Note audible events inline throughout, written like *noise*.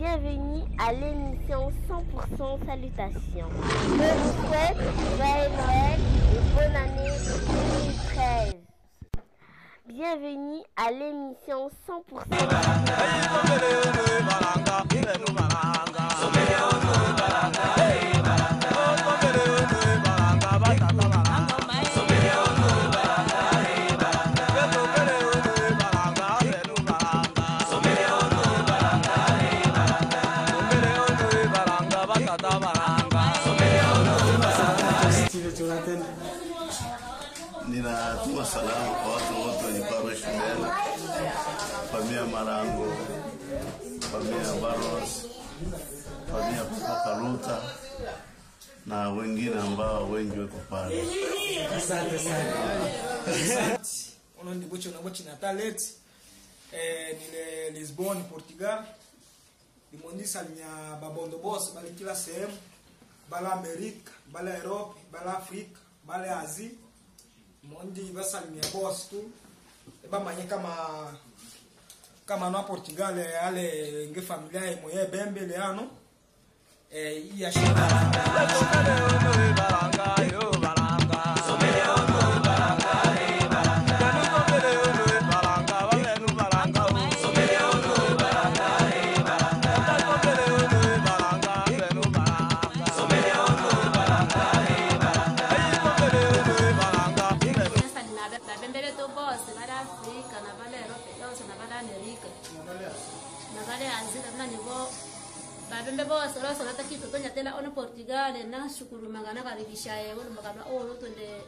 Bienvenue à l'émission 100% Salutations. Je vous souhaite joyeux Noël et bonne année 2013. Bienvenue à l'émission 100% Steve salamu kwa watu wote wenye parish shuleni, familia Marango, familia Baros, familia kutoka Luta na wengine ambao wengi weko pale. Asante sana. Unaona ndi bocho na bochi na talent eh, nile lisbon portugal. Limonisa nya babondo boss bali kila sehemu. Bala amerika bala europe bala afrika bala asie mondi basalimia bos tu bamanye kama kama no portugal ale nge familia moye bembele ano eh, iya ba bembe boss ro so lata kitu tonya tena ono Portugal na shukuru mangana karibisha ono tonde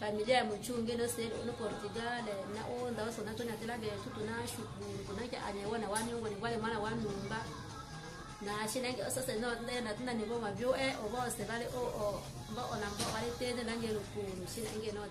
familia ya mchunge no se ono Portugal na o nda so tonya tena be tutu na shukuru kuna ke anyewa na wani ngo ni wale mara wa numba. Na shinenge sasa no na tuna nivo mavyo e o boss vale o o mba ona mba bale tena na ngelo kuru shinenge no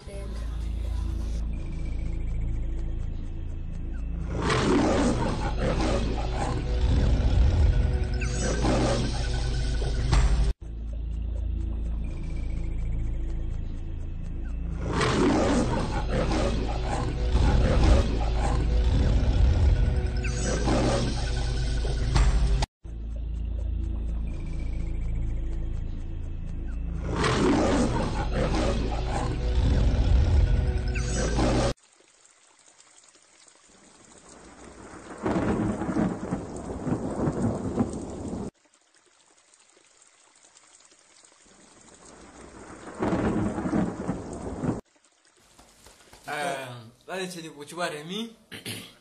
olha te digo, te para mim. *coughs*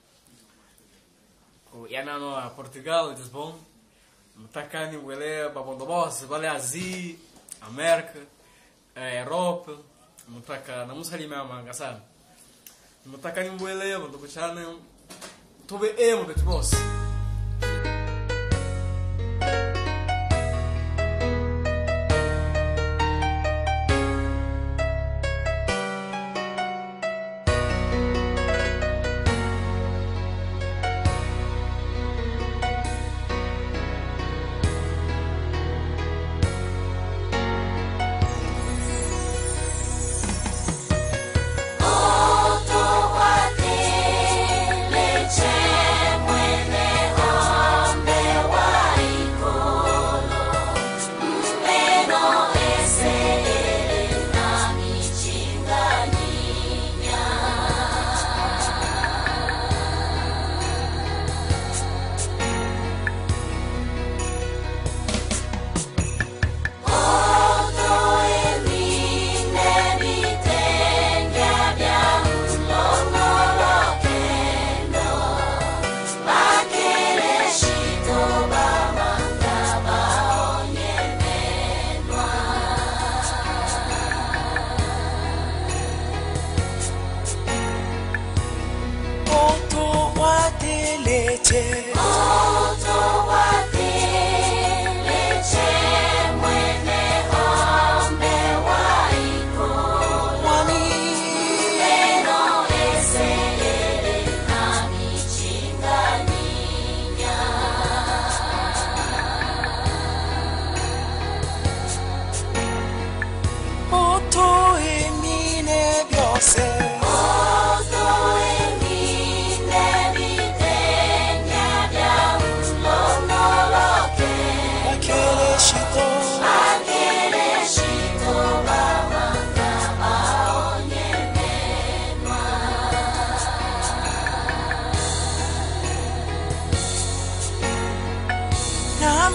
O Yana no Portugal, o bom. Takani, Wele, Babondobos, Vale Azi, América, Europa. Mutaka, na música ali mesmo, engraçado. Mutaka ni Wele, Bandobuchana. Né? Tobe, Emo, Betboss. É, Mutaka.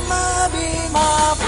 Mabimabi.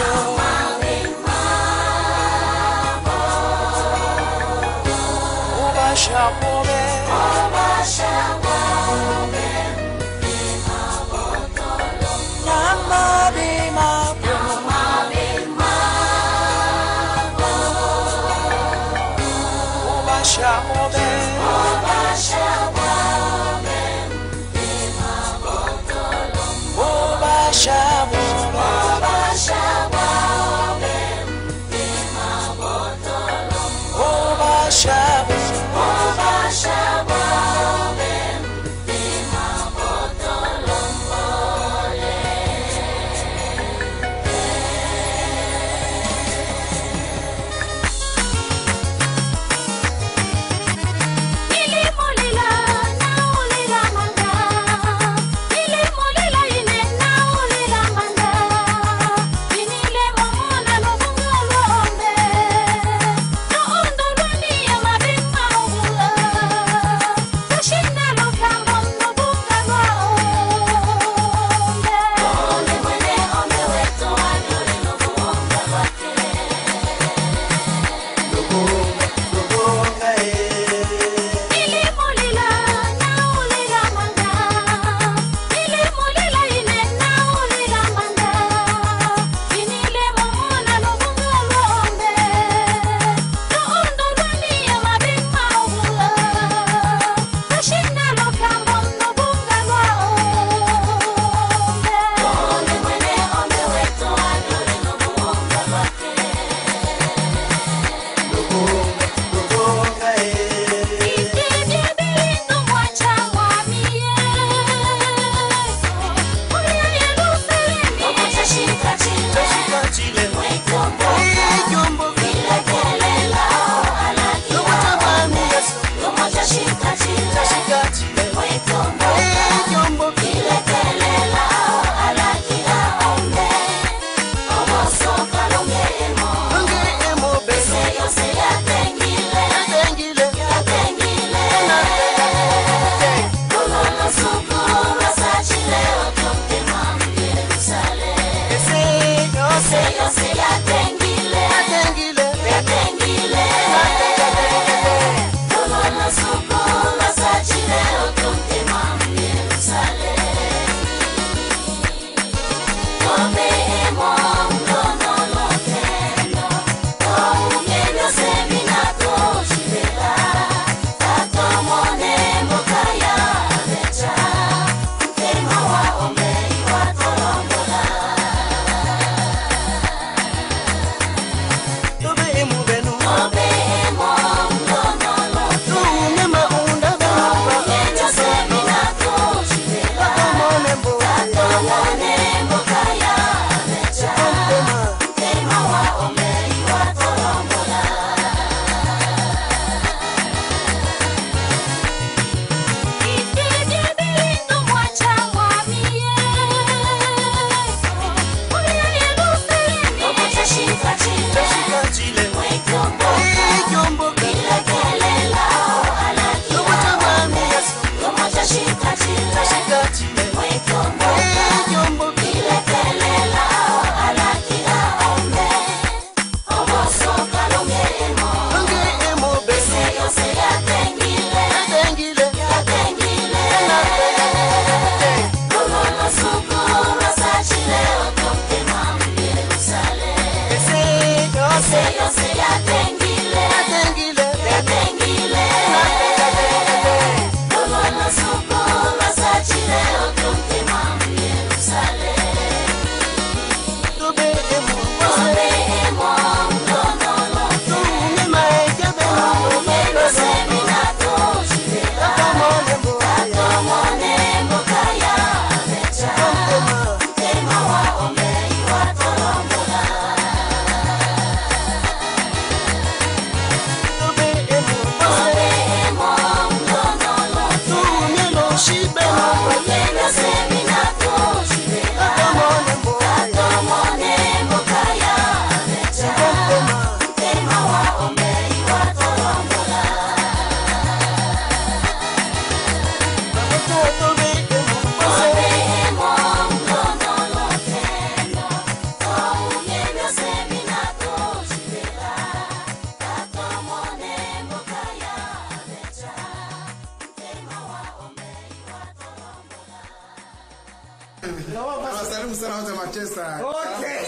tunawasalimu sana watu wa Manchester. Okay.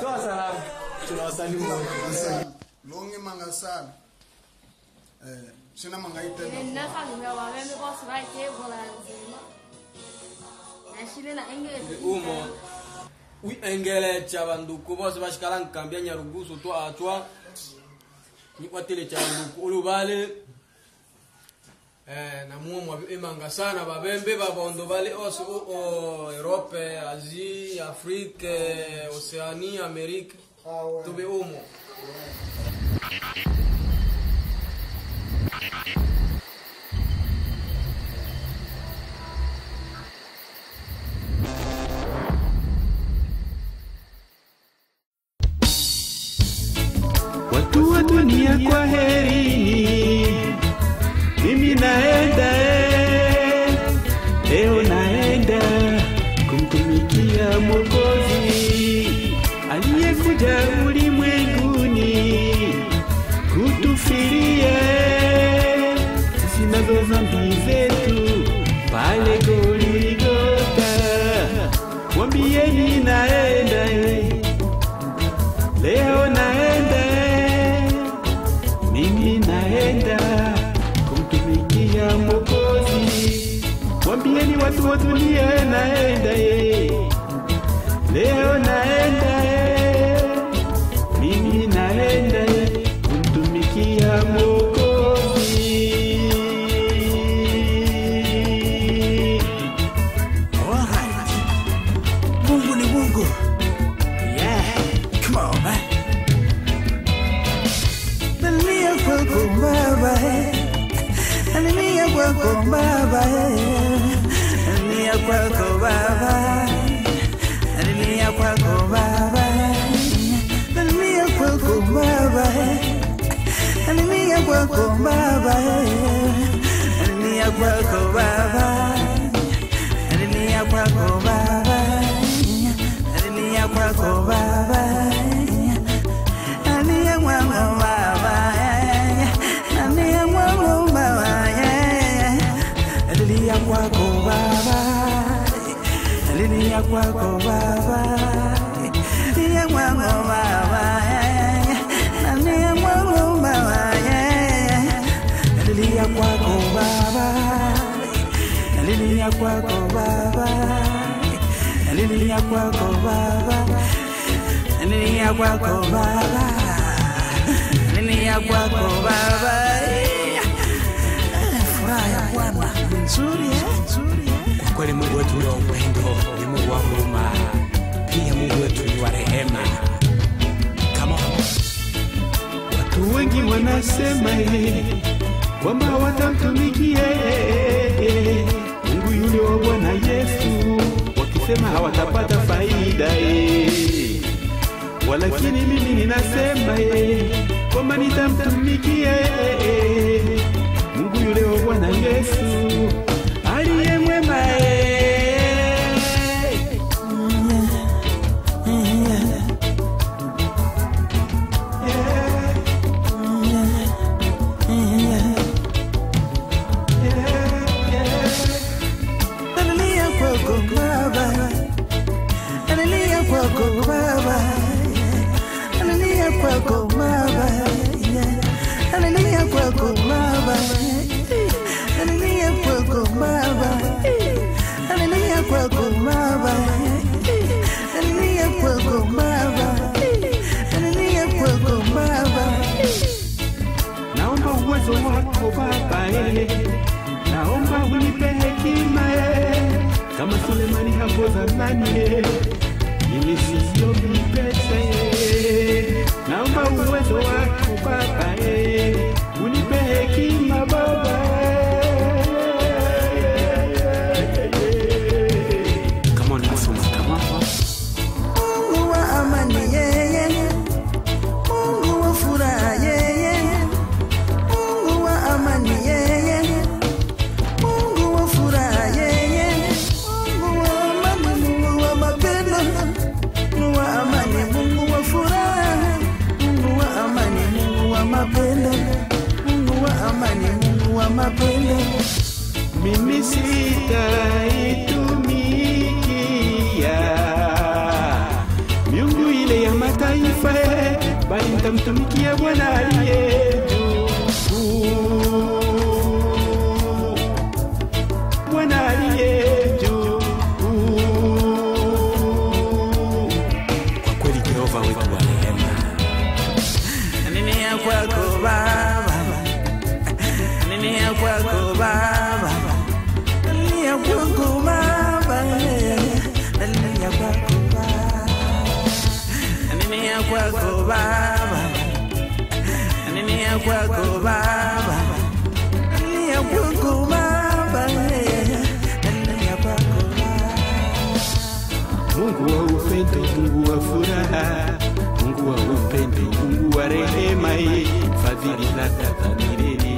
Toa salamu. Tunawasalimu. Longe manga sana. Eh, sina manga ite. Nina kanu ya wame mbo sura ke bola nzima. Na shile na engele. Umo. Wi engele chabanduku bose bashikala nkambya nyarugusu to atwa. Ni kwatele chabanduku ulubale. Eh, namuo mwabimanga sana babembe babondo bale ose o, o europe asie afrique oceanie amerique tube umo mimi naenda watu watulie, naenda ye leo naenda kwako baba ni ya kwako baba ni ya kwako baba ni ya kwako baba ni ya mama baba ni ya mama baba ni ya kwako baba ni ya kwako baba. Alilia kwako baba alilia kwako baba alilia kwako baba alilia kwako baba furaha ya bwana nzuri eh? eh? Kwa kweli Mungu wetu ni upendo, ni Mungu wa huruma, pia Mungu wetu ni wa rehema. Come on. Watu wengi wanasema eh, kwamba watamtumikia eh, yule wa Bwana Yesu, wakisema hawatapata faida eh. Walakini mimi ninasema eh, kwamba nitamtumikia eh, Mungu yule wa Bwana Yesu wako Baba, eh. naomba unipe hekima eh. kama Sulemani hapo zamani eh. mimi siombi pesa eh. naomba uwezo wako Baba, eh. unipe hekima Baba. Mataifa, eh, bali nitamtumikia Bwana aliye. Kwako Baba, nini ya Mungu wa upendo, Mungu wa furaha, Mungu wa upendo, Mungu wa rehema, eh, fadhili zako za milele.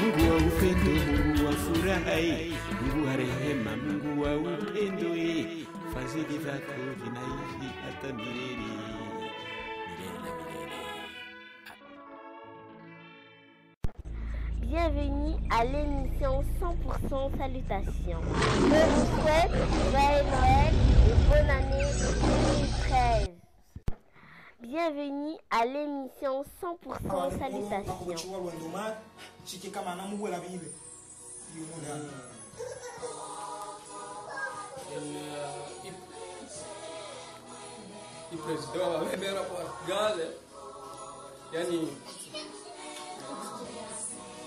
Mungu wa upendo, Mungu wa furaha, eh, Mungu wa rehema, Mungu wa upendo, eh, fadhili zako zinaishi hata. Milele Bienvenue à l'émission 100% Salutations. Je vous souhaite joyeux Noël et bonne année 2013. Bienvenue à l'émission 100% Salutations.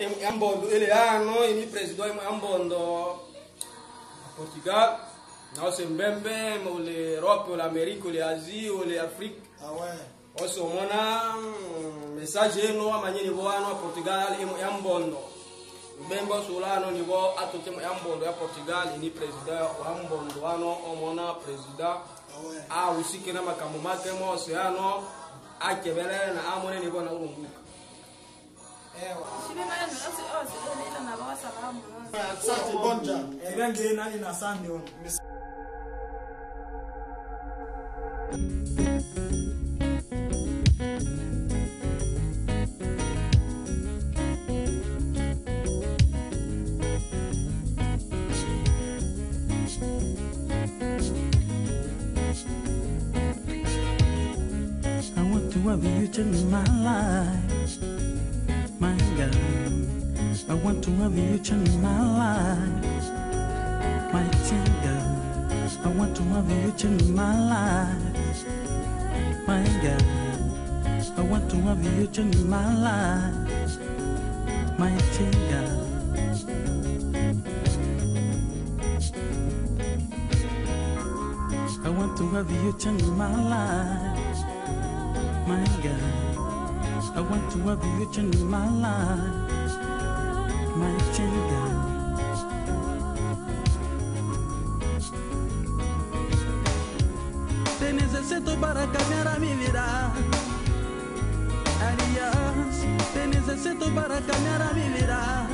ambondo ele ah, ano emi président emo ambondo portugal naoso mbembe ole europe ole amérique ole asie ole afrique. Ah Oso omona mm, message eno amanye nivo ano aportugal emo ya mbondo. Mbembe osola ano nivo atoki emo ya mbondo. Ya portugal eni président ya mbondo ano omona président. Ahusike ah, na makambo make mose ano akebelele na amone nivo na ulunguka asante in my life, my girl. I want to have you in my life, my teen girl. Te necesito para cambiar mi vida. Arias, te necesito para cambiar mi vida.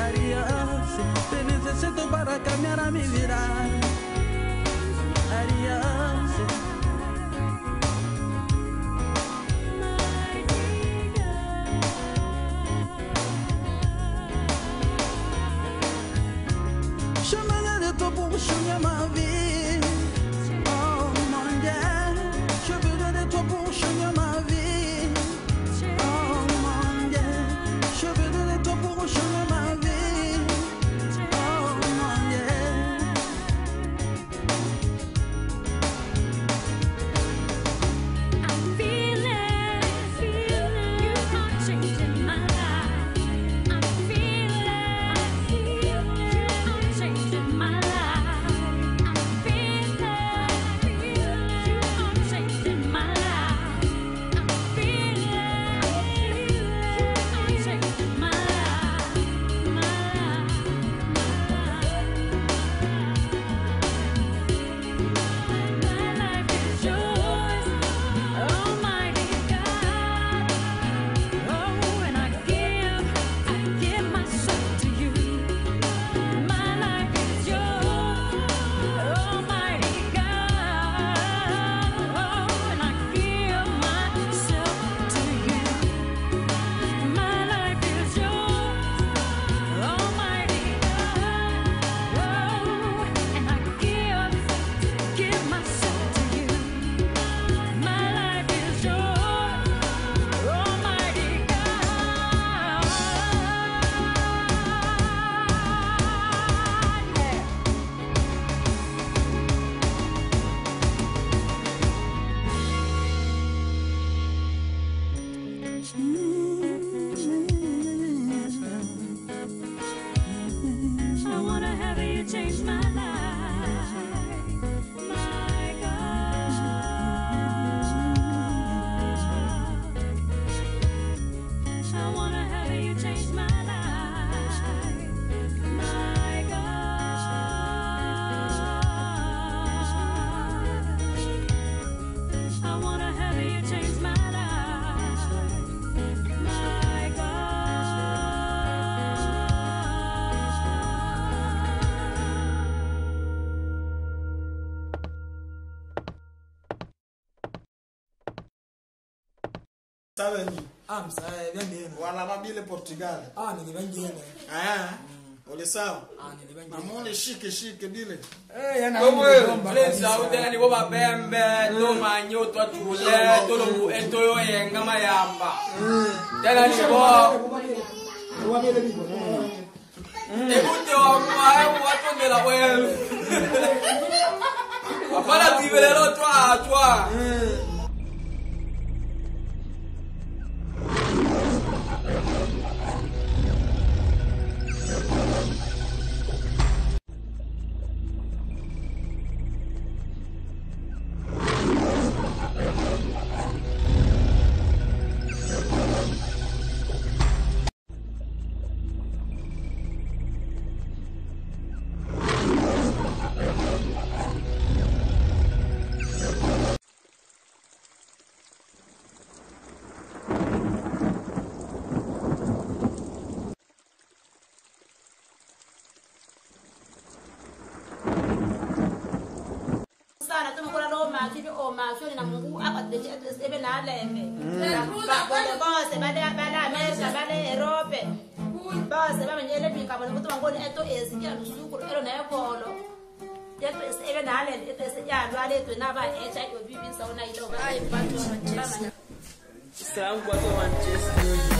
Arias, te necesito para cambiar mi vida. Chama ela, eu tô bom, chama a vida. Ah, msae, vya ndene. Walama bile Portugal. Ah, nilivya ndene. Ah, ole sawa. Ah, nilivya ndene. Mamone shike shike bile. Eh, yana wewe. Please out tena ni boba bembe, to manyo to tule, to lo mu eto yo yenga mayamba. Tena ni bo. Wa bile bibo. Ekute wa mae wa tondela wewe. Apana tibelelo twa twa. sana tumekola loo maso ivi omaso nina mungu akatesebe naleme bose balamesa baleerope bose bamenyele mikabone kuti wangoni eto esikila lusukulu elo neekolo ebe e e nalele e yalwala etwe naba echa yobibisa unayilobaa salamu kwatowanjesi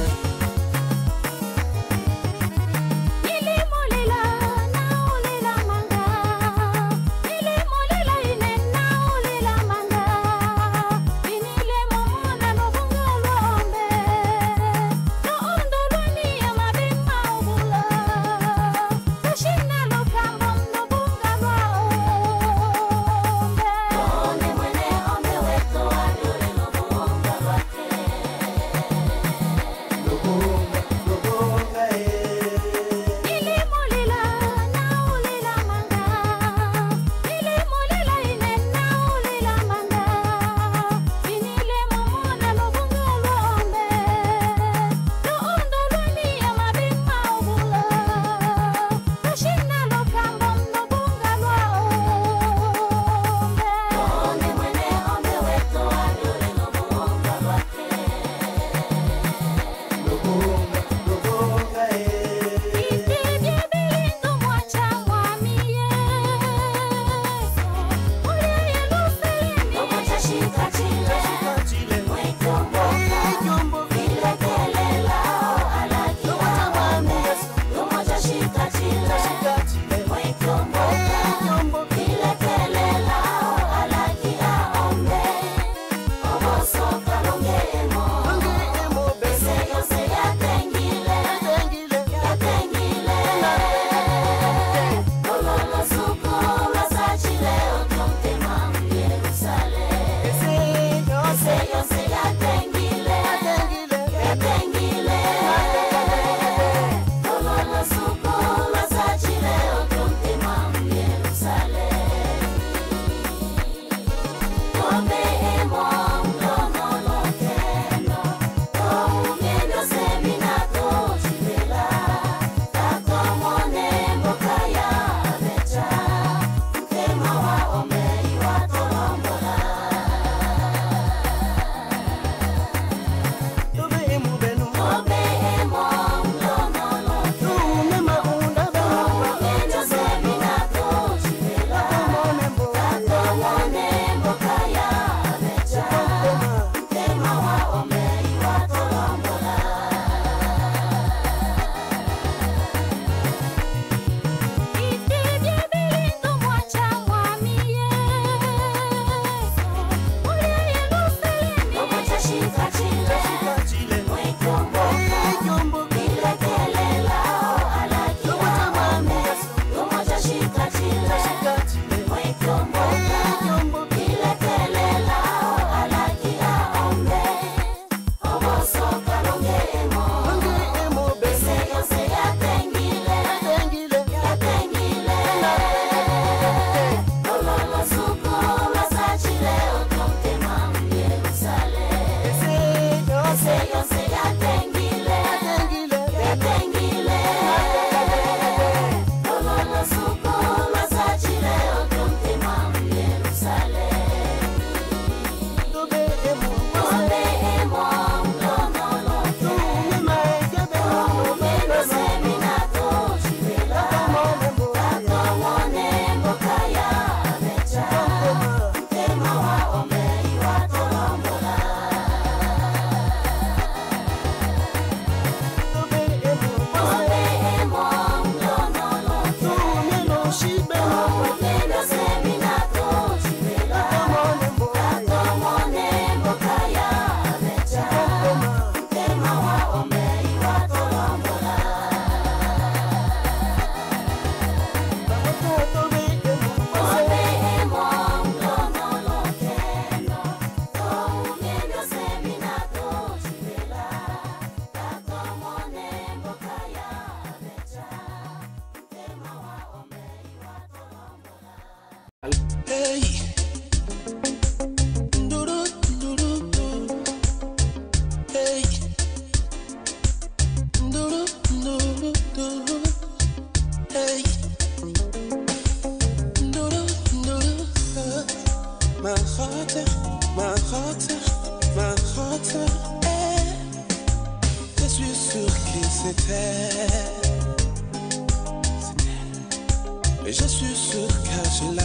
Et je suis sûr que je la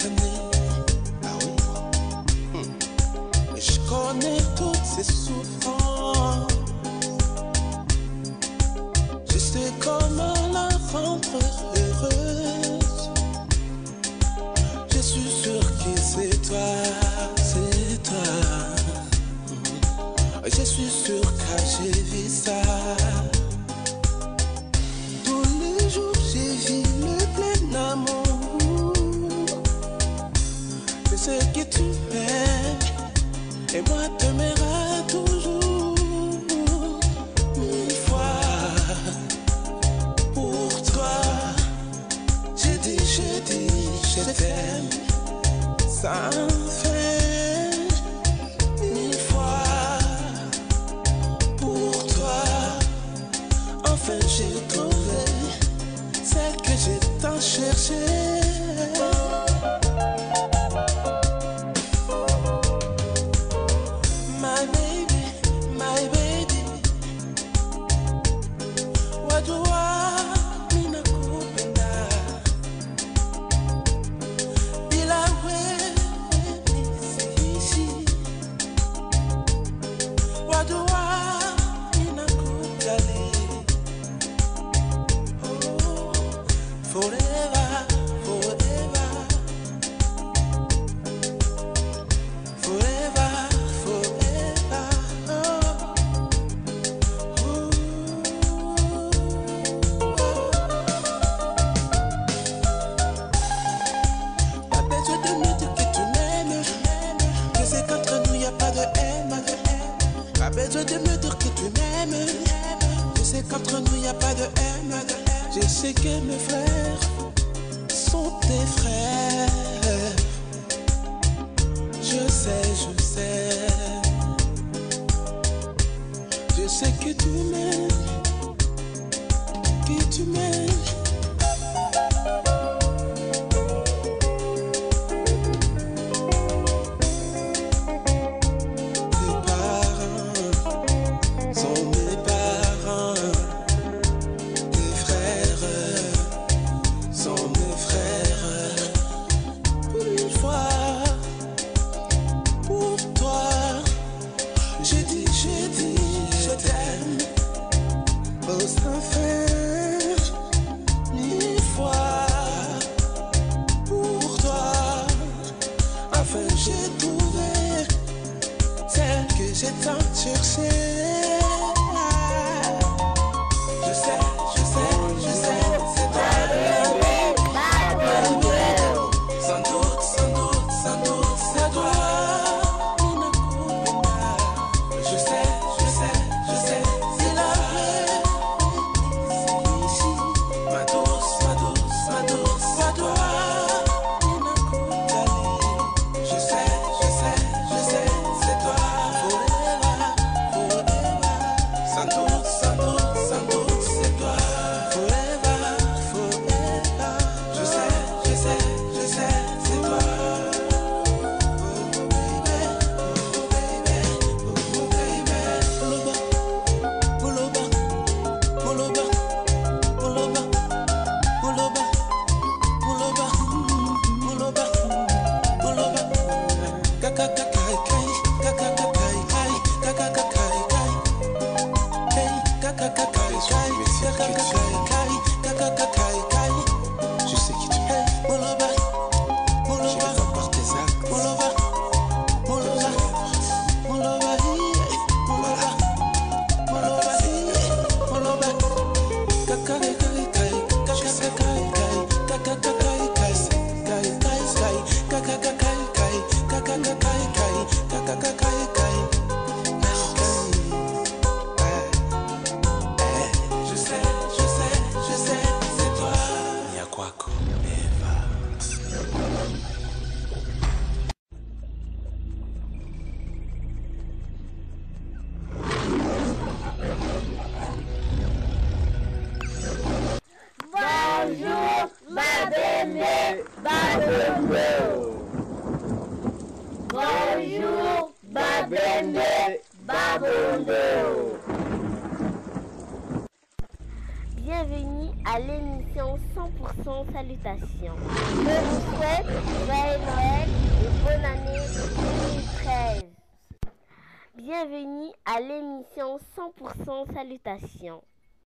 connais. Ah oui. Et je connais toutes ses souffrances. Je sais comment la rendre. time.